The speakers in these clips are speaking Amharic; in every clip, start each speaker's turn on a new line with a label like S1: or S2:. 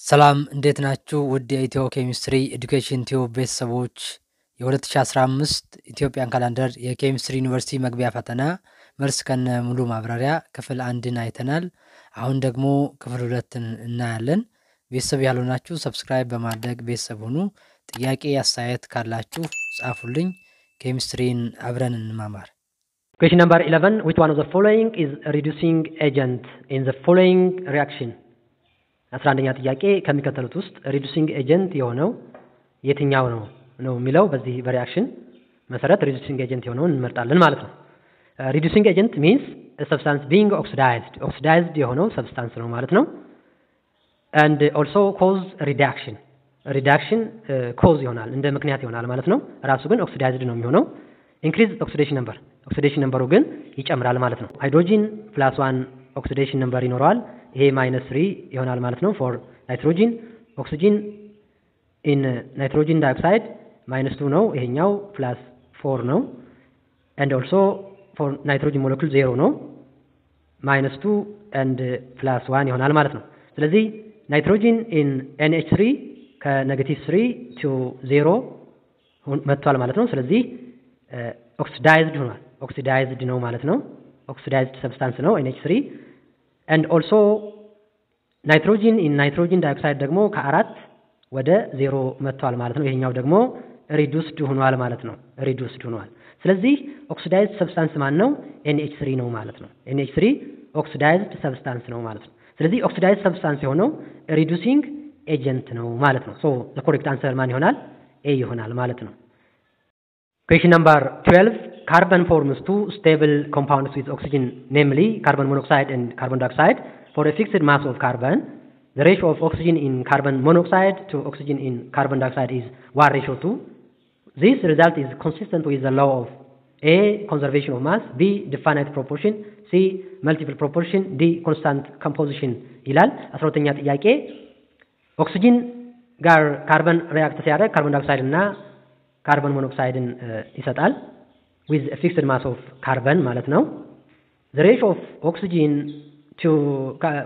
S1: ሰላም እንዴት ናችሁ? ውድ የ Ethio Chemistry Education Tube ቤተሰቦች የ2015 Ethiopian calendar የኬሚስትሪ ዩኒቨርሲቲ መግቢያ ፈተና መልስ ከነ ሙሉ ማብራሪያ ክፍል አንድን አይተናል። አሁን ደግሞ ክፍል ሁለትን እናያለን። ቤተሰብ ያልሆናችሁ subscribe በማድረግ ቤተሰብ ሁኑ። ጥያቄ አስተያየት ካላችሁ ጻፉልኝ። ኬሚስትሪን አብረን እንማማር።
S2: Question number 11. Which one of the following is a reducing agent in the following reaction? አስራ አንደኛ ጥያቄ ከሚከተሉት ውስጥ reducing agent የሆነው የትኛው ነው ነው የሚለው በዚህ በ reaction መሰረት reducing agent የሆነውን እንመርጣለን ማለት ነው። reducing agent means substance being oxidized oxidized የሆነው substance ነው ማለት ነው። and also cause reduction reduction cause ይሆናል እንደ ምክንያት ይሆናል ማለት ነው። ራሱ ግን oxidized ነው የሚሆነው። increase oxidation number oxidation number ኡ ግን ይጨምራል ማለት ነው። hydrogen plus one oxidation number ይኖረዋል። ይሄ minus three ይሆናል ማለት ነው for nitrogen። oxygen in nitrogen dioxide minus two ነው። ይሄኛው plus four ነው። and also for nitrogen molecule zero ነው። minus two and plus one ይሆናል ማለት ነው። ስለዚህ nitrogen in NH3 ከ negative three to ዜሮ መጥቷል ማለት ነው። ስለዚህ oxidized ሆኗል። oxidized ነው ማለት ነው። oxidized substance ነው NH3 and also nitrogen in nitrogen dioxide ደግሞ ከአራት ወደ ዜሮ መጥቷል ማለት ነው። ይሄኛው ደግሞ reduced ሆኗል ማለት ነው። reduced ሆኗል። ስለዚህ oxidized substance ማን ነው? NH3 ነው ማለት ነው። NH3 oxidized substance ነው ማለት ነው። ስለዚህ oxidized substance የሆነው ሪዱሲንግ ኤጀንት ነው ማለት ነው። ሶ ዘ ኮሬክት አንሰር ማን ይሆናል? ኤ ይሆናል ማለት ነው። Question number 12. Carbon forms two stable compounds with oxygen, namely carbon monoxide and carbon dioxide. For a fixed mass of carbon, the ratio of oxygen in carbon monoxide to oxygen in carbon dioxide is 1 ratio 2. This result is consistent with the law of A. Conservation of mass B. Definite proportion C. Multiple proportion D. Constant composition ይላል። አስራ ሁለተኛ ጥያቄ ኦክሲጂን ጋር ካርበን ሪያክት ሲያደርግ ካርቦን ዳይኦክሳይድ እና ካርበን ሞኖክሳይድን ይሰጣል with fixed mass of carbon ማለት ነው። the ratio of oxygen to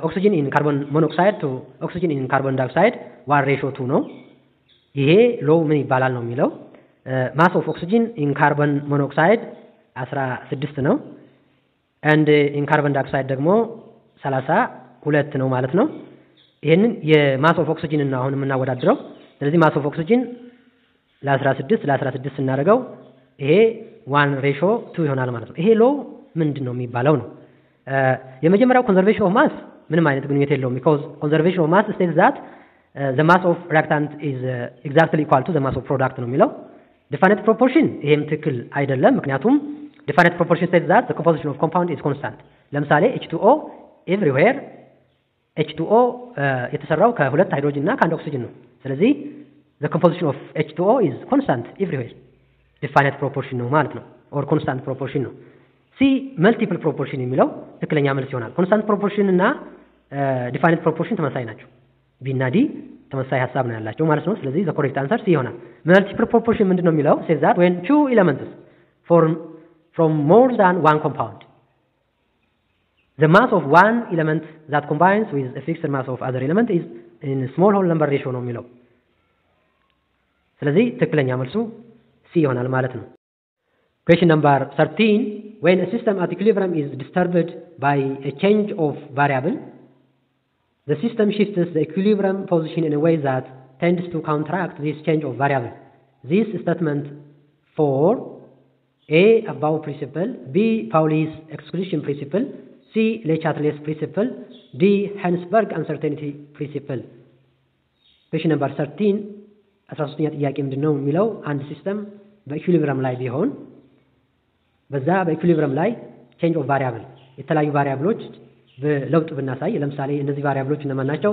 S2: oxygen in carbon monoxide to oxygen in carbon dioxide one ratio two ነው። ይሄ law ምን ይባላል ነው የሚለው mass of oxygen in carbon monoxide አስራ ስድስት ነው። and in carbon dioxide ደግሞ ሰላሳ ሁለት ነው ማለት ነው። ይሄንን የ mass of oxygen እና አሁን የምናወዳድረው ስለዚህ mass of oxygen ለ16 ለ16 ስናደርገው ይሄ one ratio two ይሆናል ማለት ነው። ይሄ law ምንድን ነው የሚባለው ነው። የመጀመሪያው conservation of mass ምንም አይነት ግንኙነት የለውም። because conservation of mass states that the mass of reactant is exactly equal to the mass of product ነው የሚለው። definite proportion ይሄም ትክክል አይደለም። ምክንያቱም definite proportion states that the composition of compound is constant። ለምሳሌ ኤች ቱ ኦ ኤቭሪዌር ኤች ቱ ኦ የተሰራው ከሁለት ሃይድሮጅን እና ከአንድ ኦክሲጅን ነው። ስለዚህ the composition of H2O is constant everywhere. Definite proportion ነው ማለት ነው or constant proportion ነው። C multiple proportion የሚለው ትክክለኛ መልስ ይሆናል። constant proportion እና definite proportion ተመሳሳይ ናቸው። B እና D ተመሳሳይ ሀሳብ ነው ያላቸው ማለት ነው። ስለዚህ the answer C ይሆናል። multiple proportion ምንድን ነው የሚለው says that when two elements form from more than one compound the mass of one element that combines with a fixed mass of other element is in small whole ነው የሚለው ስለዚህ ትክክለኛ መልሱ ይሆናል ማለት ነው። Question number 13 when a system at equilibrium is disturbed by a change of variable the system shifts the equilibrium position in a way that tends to counteract this change of variable. This statement for A above principle, B Pauli's exclusion principle, C Le-Chatelet's principle, D Heisenberg uncertainty principle. Question number 13 አስራ ሶስተኛ ጥያቄ ምንድን ነው የሚለው አንድ ሲስተም በኢኩሊብረም ላይ ቢሆን በዛ በ equilibrium ላይ change of variable የተለያዩ variable ኦች በለውጥ ብናሳይ ለምሳሌ እነዚህ variable ኦች እነማን ናቸው?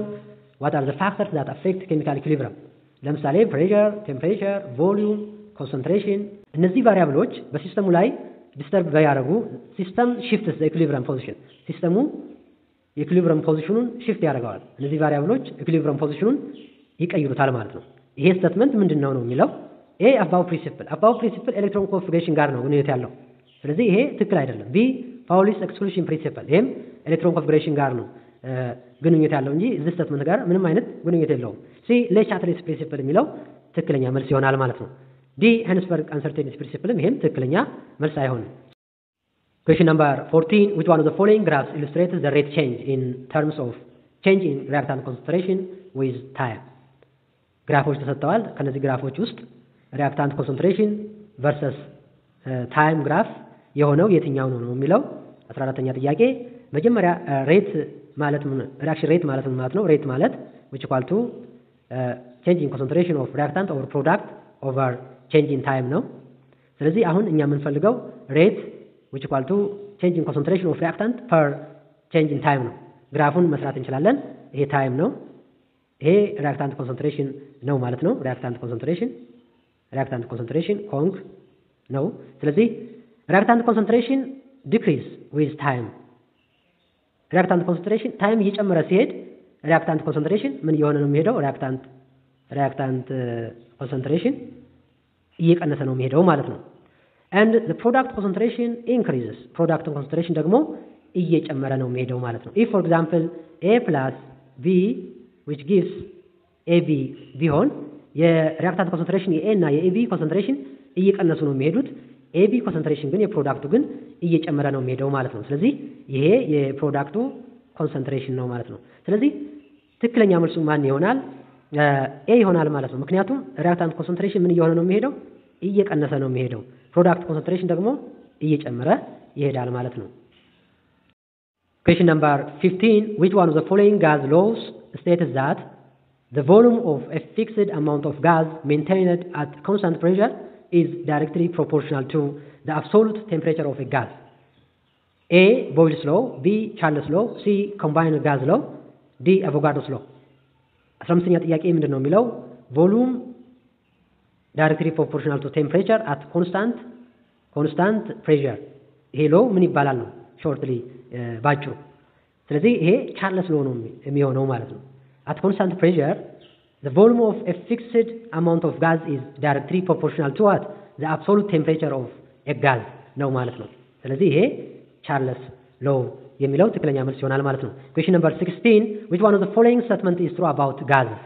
S2: what are the factors that affect chemical equilibrium ለምሳሌ pressure፣ temperature፣ volume፣ concentration እነዚህ ቫሪያብሎች በሲስተሙ ላይ ዲስተርብ ባያደርጉ ሲስተም ሽፍትስ ዘ ኢኩሊብረም ፖዚሽን ሲስተሙ የኢኩሊብረም ፖዚሽኑን ሽፍት ያደርገዋል። እነዚህ variable ኦች equilibrium position ኡን ይቀይሩታል ማለት ነው። ይሄ statement ምንድን ነው ነው የሚለው A Aufbau principle Aufbau principle electron configuration ጋር ነው ግንኙነት ያለው። ስለዚህ ይሄ ትክክል አይደለም። B Pauli's exclusion principle ይሄም electron configuration ጋር ነው ግንኙነት ያለው እንጂ እዚህ statement ጋር ምንም አይነት ግንኙነት የለውም። C Le Chatelier's principle የሚለው ትክክለኛ መልስ ይሆናል ማለት ነው። D Heisenberg uncertainty principle ም ይሄም ትክክለኛ መልስ አይሆንም። Question number 14 which one of the following graphs illustrates the rate change in terms of change in reactant concentration with time? ግራፎች ተሰጥተዋል። ከነዚህ ግራፎች ውስጥ reactant concentration versus time graph የሆነው የትኛው ነው ነው የሚለው 14ተኛ ጥያቄ መጀመሪያ rate ማለት ምን reaction rate ማለት ምን ማለት ነው? rate ማለት which equal to change in concentration of reactant or product over change in time ነው። ስለዚህ አሁን እኛ የምንፈልገው rate which equal to change in concentration of reactant per change in time ነው። ግራፉን መስራት እንችላለን። ይሄ time ነው። ይሄ reactant concentration ነው ማለት ነው። reactant concentration reactant concentration conc ነው። ስለዚህ reactant concentration decrease with time reactant concentration time እየጨመረ ሲሄድ reactant concentration ምን እየሆነ ነው የሚሄደው? reactant reactant concentration እየቀነሰ ነው የሚሄደው ማለት ነው። and the product concentration increases product concentration ደግሞ እየጨመረ ነው የሚሄደው ማለት ነው። if for example a plus b which gives ab ቢሆን የ reactant concentration የ A እና የ B concentration እየቀነሱ ነው የሚሄዱት። AB concentration ግን የ product ኡ ግን እየጨመረ ነው የሚሄደው ማለት ነው። ስለዚህ ይሄ የ product ኡ concentration ነው ማለት ነው። ስለዚህ ትክክለኛ መልሱ ማን ይሆናል? A ይሆናል ማለት ነው። ምክንያቱም ሪያክታንት ኮንሰንትሬሽን ምን እየሆነ ነው የሚሄደው? እየቀነሰ ነው የሚሄደው። ፕሮዳክት ኮንሰንትሬሽን ደግሞ እየጨመረ ይሄዳል ማለት ነው። Question number 15 which one of the following gas laws states that the volume of a fixed amount of gas maintained at constant pressure is directly proportional to the absolute temperature of a gas? A. Boyle's law B. Charles law C. Combined gas law D. Avogadro's law 15ኛ ጥያቄ ምንድን ነው የሚለው volume directly proportional to temperature at constant constant pressure ይሄ law ምን ይባላል ነው shortly ባጭሩ። ስለዚህ ይሄ Charles law ነው የሚሆነው ማለት ነው። አት ኮንስታንት ፕሬሸር the volume of a fixed amount of gas is directly proportional to what the absolute temperature of a gas ነው ማለት ነው። ስለዚህ ይሄ ቻርለስ ሎ የሚለው ትክክለኛ መልስ ይሆናል ማለት ነው። question number 16 which one of the following statement is true about gases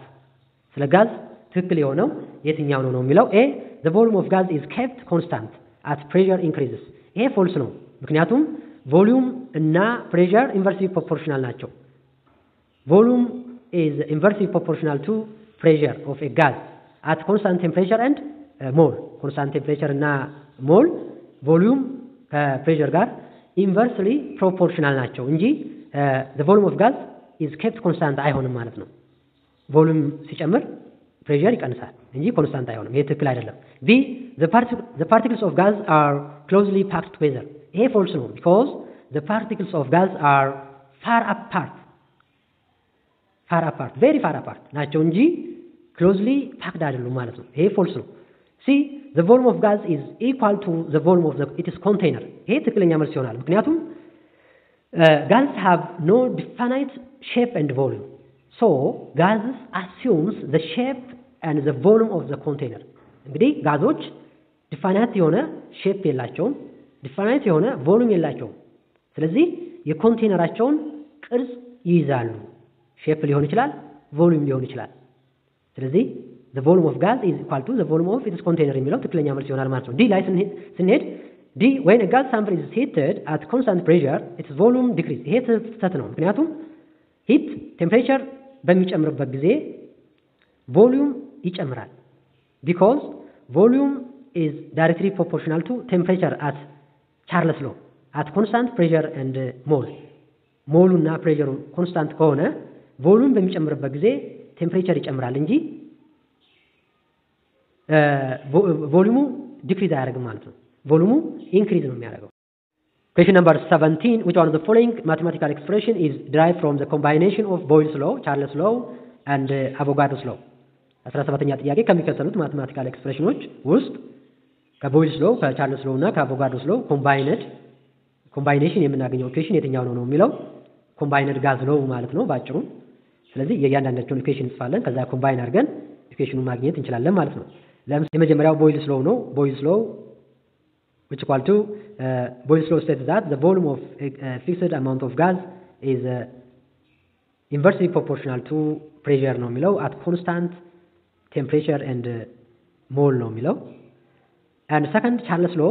S2: ስለ ጋዝ ትክክል የሆነው የትኛው ነው ነው የሚለው ኤ the volume of gas is kept constant at pressure increases ይሄ ፎልስ ነው። ምክንያቱም ቮሊዩም እና ፕሬሸር ኢንቨርሲቭ ፕሮፖርሽናል ናቸው። ቮሊዩም is inversely proportional to pressure of a gas at constant temperature and uh, mole constant temperature እና mole volume ከ pressure ጋር inversely proportional ናቸው እንጂ the volume of gas is kept constant አይሆንም ማለት ነው። volume ሲጨምር pressure ይቀንሳል እንጂ constant አይሆንም። ይሄ ትክክል አይደለም። B the particles of gas are closely packed together ይሄ false ነው because the particles of gas are far apart far apart very far apart ናቸው እንጂ closely packed አይደሉም ማለት ነው። ይሄ false ነው። C the volume of gas is equal to the volume of its container ይሄ ትክክለኛ መልስ ይሆናል። ምክንያቱም gas have no definite shape and volume so gases assumes the shape and the volume of the container። እንግዲህ ጋዞች definite የሆነ shape የላቸውም፣ definite የሆነ volume የላቸውም። ስለዚህ የኮንቴይነራቸውን ቅርጽ ይይዛሉ። shape ሊሆን ይችላል፣ volume ሊሆን ይችላል። ስለዚህ the volume of gas is equal to the volume of its container የሚለው ትክክለኛ መልስ ይሆናል ማለት ነው። D ላይ ስንሄድ D when a gas sample is heated at constant pressure its volume decrease ይሄ ስህተት ነው። ምክንያቱም heat temperature በሚጨምርበት ጊዜ volume ይጨምራል። because volume is directly proportional to temperature at Charles law at constant pressure and mole mole ኡ እና pressure ኡ constant ከሆነ volume በሚጨምርበት ጊዜ temperature ይጨምራል እንጂ volume ኡ decrease አያደርግም ማለት ነው። volume ኡ increase ነው የሚያደርገው። Question number 17 which one of the following mathematical expression is derived from the combination of Boyle's law, Charles law and uh, Avogadro's law 17ኛ ጥያቄ ከሚከተሉት mathematical expression ኖች ውስጥ ከ Boyle's law ከ Charles law እና ከ Avogadro's law combined combination የምናገኘው equation የትኛው ነው ነው የሚለው combined gas law ማለት ነው ባጭሩ። ስለዚህ የእያንዳንዳቸውን equation እንጽፋለን። ከዛ combine አድርገን equation ኑን ማግኘት እንችላለን ማለት ነው። ለምሳሌ የመጀመሪያው Boyle's law ነው። law to uh, Boyle's law states that the volume of a, a fixed amount of gas is uh, inversely proportional to pressure ነው የሚለው at constant temperature and mole ነው የሚለው and second Charles law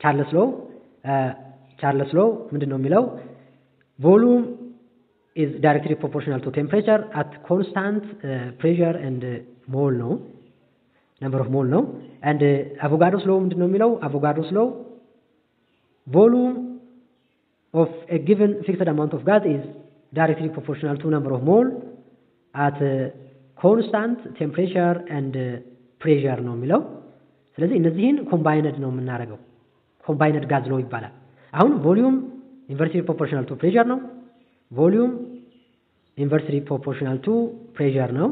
S2: Charles law Charles law ምንድን ነው የሚለው volume is directly proportional to temperature at constant pressure and mole ነው number of mole ነው and Avogadro's law ምንድን ነው የሚለው? Avogadro's law volume of a given fixed amount of gas is directly proportional to number of mole at constant temperature and pressure ነው የሚለው? ስለዚህ እነዚህን combined ነው የምናደርገው። combined gas law ይባላል። አሁን volume inversely proportional to pressure ነው volume inversely proportional to pressure ነው.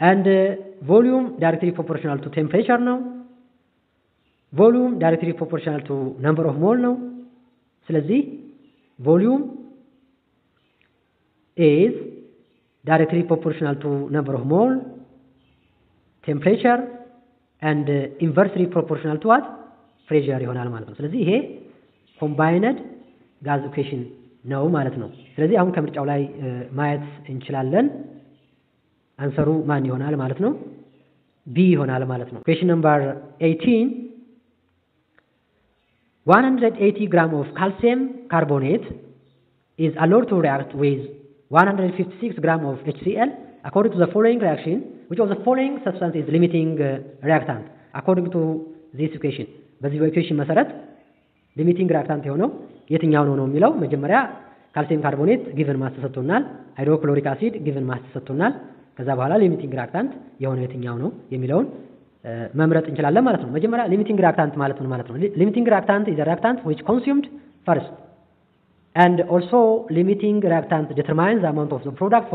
S2: and volume directly proportional to temperature ነው. volume directly proportional to number of mole ነው. ስለዚህ volume is directly proportional to number of mole temperature and inversely proportional to what pressure ይሆናል ማለት ነው። ስለዚህ ይሄ combined gas equation ነው ማለት ነው። ስለዚህ አሁን ከምርጫው ላይ ማየት እንችላለን። answer ኡ ማን ይሆናል ማለት ነው? ቢ ይሆናል ማለት ነው። ኩዌሽን ነምበር 18 180 gram of calcium carbonate is allowed to react with 156 gram of HCl according to the following reaction which of the following substance is limiting uh, reactant according to this equation በዚህ በኢኩዌሽን መሰረት ሊሚቲንግ ሪአክታንት የሆነው የትኛው ነው ነው የሚለው? መጀመሪያ ካልሲየም ካርቦኔት ጊቨን ማስ ተሰጥቶናል። hydrochloric acid given mass ተሰጥቶናል። ከዛ በኋላ limiting reactant የሆነው የትኛው ነው የሚለውን መምረጥ እንችላለን ማለት ነው። መጀመሪያ limiting reactant ማለት ምን ማለት ነው? limiting reactant is reactant which consumed first and also limiting reactant determines the amount of the product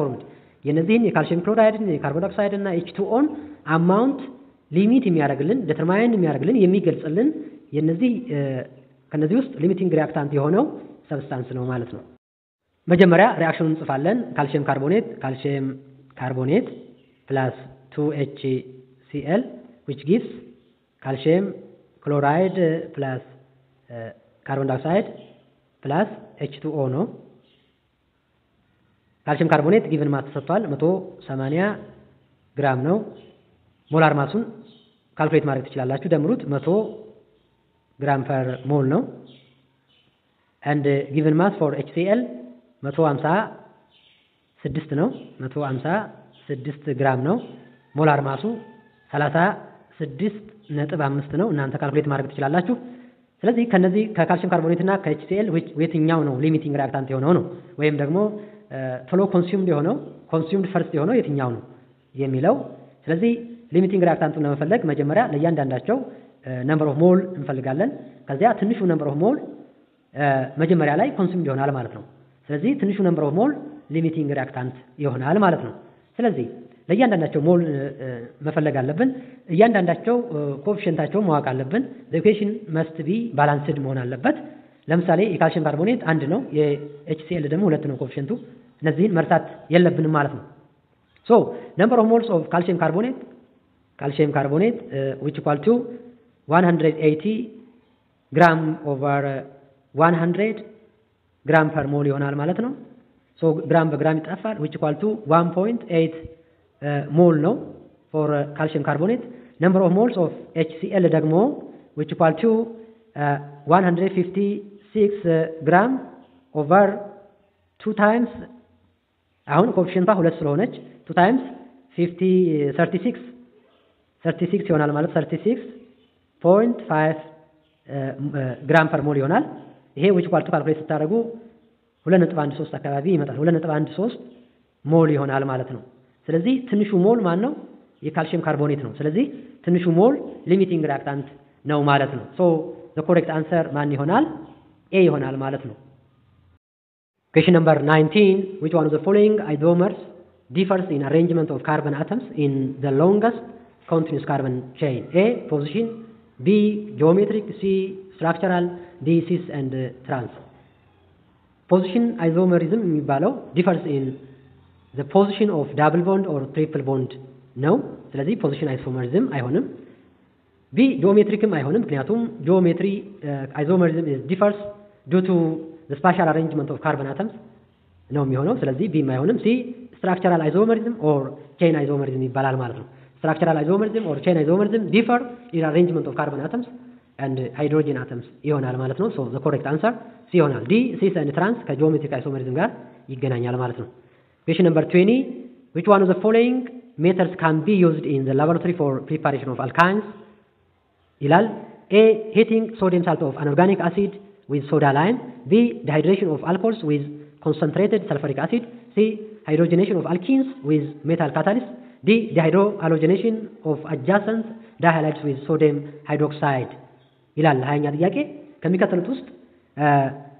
S2: የነዚህን የ calcium chloride ን የ carbon dioxide እና H2O ን amount limit የሚያደርግልን determine የሚያደርግልን የሚገልጽልን የነዚህ ከነዚህ ውስጥ limiting reactant የሆነው substance ነው ማለት ነው። መጀመሪያ reaction ኡን እንጽፋለን። calcium carbonate calcium carbonate plus two HCl which gives calcium chloride plus carbon dioxide plus H two O ነው። calcium carbonate given mass ተሰጥቷል። 180 ግራም ነው። molar mass ኡን calculate ማድረግ ትችላላችሁ። ደምሩት 100 gram per mole ነው። አንድ given mass for HCl 156 ነው። 156 ግራም ነው። molar mass ኡ 36 ነጥብ አምስት ነው። እናንተ calculate ማድረግ ትችላላችሁ። ስለዚህ ከነዚህ ከ calcium carbonate እና ከ HCl የትኛው ነው limiting reactant የሆነው ነው ወይም ደግሞ ቶሎ consumed የሆነው consumed first የሆነው የትኛው ነው የሚለው። ስለዚህ limiting reactant ኡን ለመፈለግ መጀመሪያ ለእያንዳንዳቸው number of mole እንፈልጋለን። ከዚያ ትንሹ number of mole መጀመሪያ ላይ consumed ይሆናል ማለት ነው። ስለዚህ ትንሹ number of mole limiting reactant ይሆናል ማለት ነው። ስለዚህ ለእያንዳንዳቸው mole መፈለግ አለብን። እያንዳንዳቸው coefficient ኣቸውን ማወቅ አለብን። equation must be balanced መሆን አለበት። ለምሳሌ የ calcium carbonate አንድ ነው፣ የ HCl ደግሞ ሁለት ነው coefficient ኡ። እነዚህን መርሳት የለብንም ማለት ነው። so number of moles of calcium carbonate calcium carbonate which equal to 180 ግራም over 100 gram per mole ይሆናል ማለት ነው። so ግራም በግራም ይጠፋል። which equal to 1.8 mole ነው for calcium carbonate። number of moles of HCl ደግሞ which equal to 156 ግራም over two times አሁን coefficient ኧ ሁለት ስለሆነች two times 50 36 36 ይሆናል ማለት 36 point 5 gram per mole ይሆናል። ይሄ which equal to calculate ስታደርጉ 2.13 አካባቢ ይመጣል። 2.13 mole ይሆናል ማለት ነው። ስለዚህ ትንሹ mole ማን ነው? የ calcium carbonate ነው። ስለዚህ ትንሹ mole limiting reactant ነው ማለት ነው። ሶ ዘ ኮሬክት አንሰር ማን ይሆናል? ኤ ይሆናል ማለት ነው። Question number 19 which one of the following isomers differs in arrangement of carbon atoms in the longest continuous carbon chain? A. Position Geometric C. Structural D. cis and uh, trans ፖዚሽን አይዞመሪዝም የሚባለው ዲፈርስ ኢን ዘ ፖዚሽን ኦፍ ዳብል ቦንድ ኦር ትሪፕል ቦንድ ነው። ስለዚህ position isomerism አይሆንም። B geometric ም አይሆንም፣ ምክንያቱም geometry isomerism differs due to the spatial arrangement of carbon atoms ነው የሚሆነው። ስለዚህ B ም አይሆንም። C structural isomerism or chain isomerism ይባላል ማለት ነው። ስትራክቸራል አይዞመሪዝም ኦር ቼን አይዞመሪዝም ዲፈር ኢን አሬንጅመንት ኦፍ ካርበን አተምስ ኤንድ ሃይድሮጂን አተምስ ይሆናል ማለት ነው። ሶ ዘ ኮሬክት አንሰር ሲ ይሆናል። ዲ ሲስ ኤንድ ትራንስ ከጂኦሜትሪክ አይሶመሪዝም ጋር ይገናኛል ማለት ነው። ኩዌሽን ነምበር 20 which one of the following methods can be used in the laboratory for preparation of alkynes ይላል ኤ heating sodium salt of an organic acid with soda lime b dehydration of alcohols with concentrated sulfuric acid c hydrogenation of alkenes with metal catalyst d dehydrohalogenation of adjacent dihalides with sodium hydroxide. ይላል ሀያኛ ጥያቄ። ከሚከተሉት ውስጥ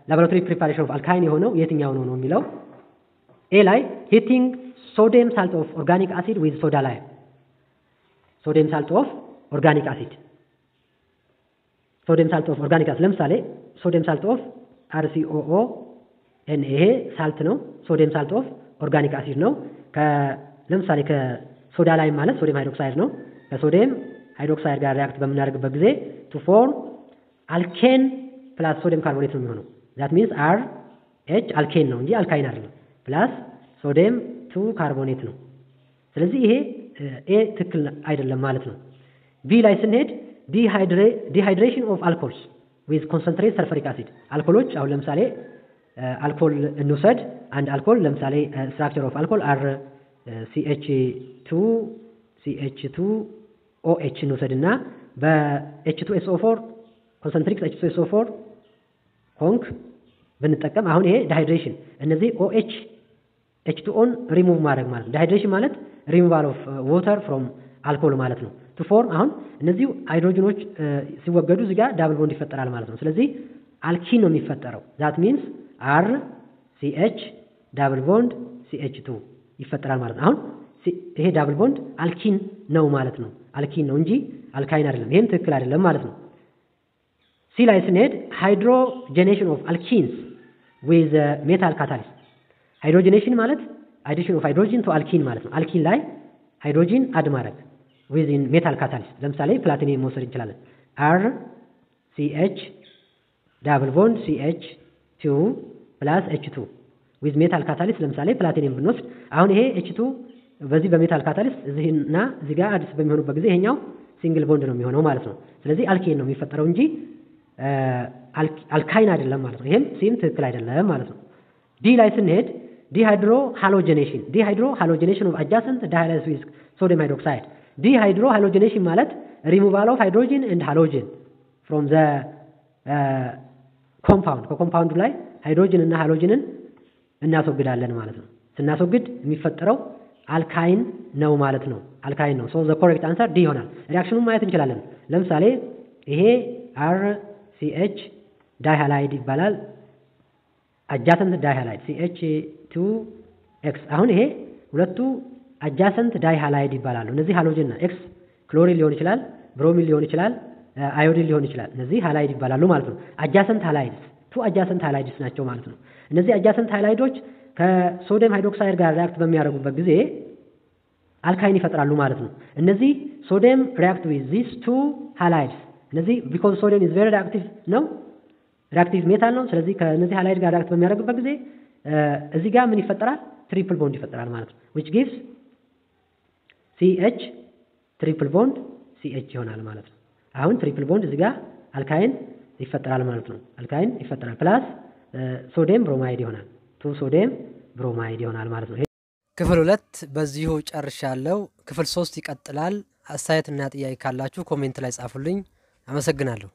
S2: laboratory preparation of alkyne የሆነው የትኛው ነው ነው የሚለው? A ላይ heating sodium salt of organic acid with soda lime sodium salt of organic acid sodium salt of organic acid ለምሳሌ sodium salt of RCOO Na ይሄ salt ነው። sodium salt of organic acid ነው። ለምሳሌ ከ soda lime ማለት sodium hydroxide ነው። ከ sodium hydroxide ጋር react በምናደርግበት ጊዜ to form alkane plus sodium carbonate ነው የሚሆነው። that means RH alkane ነው እንጂ alkyne አይደለም። plus sodium two carbonate ነው። ስለዚህ ይሄ A ትክክል አይደለም ማለት ነው። B ላይ ስንሄድ dehydration of alcohols with concentrate sulfuric acid አልኮሎች አሁን ለምሳሌ አልኮል እንውሰድ። አንድ አልኮል ለምሳሌ structure of alcohol R CH two CH two OH እንውሰድ እና በ H two S O four concentric H two S O four conc ብንጠቀም አሁን ይሄ dehydration እነዚህ ኦኤች ኤች ቱ ኦን ሪሙቭ ማድረግ ማለት ነው። dehydration ማለት ሪሙቫል ኦፍ ዋተር ፍሮም አልኮል ማለት ነው። to form አሁን እነዚህ ሃይድሮጅኖች ሲወገዱ እዚህ ጋር double bond ይፈጠራል ማለት ነው። ስለዚህ alkene ነው የሚፈጠረው። that means R CH double bond CH two ይፈጠራል ማለት ነው። አሁን ይሄ double bond alkene ነው ማለት ነው። alkene ነው እንጂ alkyne አይደለም። ይሄም ትክክል አይደለም ማለት ነው። C ላይ ስንሄድ hydrogenation of alkenes with metal catalyst hydrogenation ማለት addition of hydrogen to alkene ማለት ነው። alkene ላይ hydrogen add ማድረግ within metal catalyst ለምሳሌ ፕላቲኒየም መውሰድ እንችላለን። R CH double bond CH two plus H two with metal catalyst ለምሳሌ ፕላቲኒየም ብንወስድ አሁን ይሄ H two በዚህ በ metal catalyst እዚህና እዚህ ጋር add በሚሆኑበት ጊዜ ይሄኛው single bond ነው የሚሆነው ማለት ነው። ስለዚህ alkane ነው የሚፈጠረው እንጂ alkyne አይደለም ማለት ነው። ይሄም C ም ትክክል አይደለም ማለት ነው። D ላይ ስንሄድ dehydrohalogenation dehydrohalogenation of adjacent dihalides with sodium hydroxide dehydrohalogenation ማለት ሪሙቫል ኦፍ ሃይድሮጂን ኤንድ ሃሎጂን ፍሮም ዘ ኮምፓውንድ ከኮምፓውንዱ ላይ ሃይድሮጂን እና halogen ን እናስወግዳለን ማለት ነው። ስናስወግድ የሚፈጠረው alkyne ነው ማለት ነው። alkyne ነው። so the correct answer D ይሆናል። reaction ኡን ማየት እንችላለን። ለምሳሌ ይሄ R CH dihalide ይባላል። adjacent dihalide CH two X አሁን ይሄ ሁለቱ adjacent dihalide ይባላሉ። እነዚህ halogen ነው። X chlorine ሊሆን ይችላል፣ bromine ሊሆን ይችላል፣ አዮዲን ሊሆን ይችላል። እነዚህ halide ይባላሉ ማለት ነው። adjacent halides two adjacent halides ናቸው ማለት ነው። እነዚህ adjacent halide ኦች ከ sodium hydroxide ጋር react በሚያደርጉበት ጊዜ alkyne ይፈጥራሉ ማለት ነው። እነዚህ sodium react with this two halides እነዚህ because sodium is very reactive ነው reactive metal ነው። ስለዚህ ከእነዚህ halide ጋር react በሚያደርግበት ጊዜ እዚህ ጋር ምን ይፈጠራል? triple bond ይፈጠራል ማለት ነው። which gives CH triple bond CH ይሆናል ማለት ነው። አሁን triple bond እዚህ ጋር alkyne ይፈጠራል ማለት ነው። alkyne ይፈጠራል plus sodium bromide ይሆናል። two sodium bromide ይሆናል ማለት ነው።
S1: ክፍል ሁለት በዚሁ ጨርሻለሁ። ክፍል ሶስት ይቀጥላል። አስተያየትና ጥያቄ ካላችሁ ኮሜንት ላይ ጻፉልኝ። አመሰግናለሁ።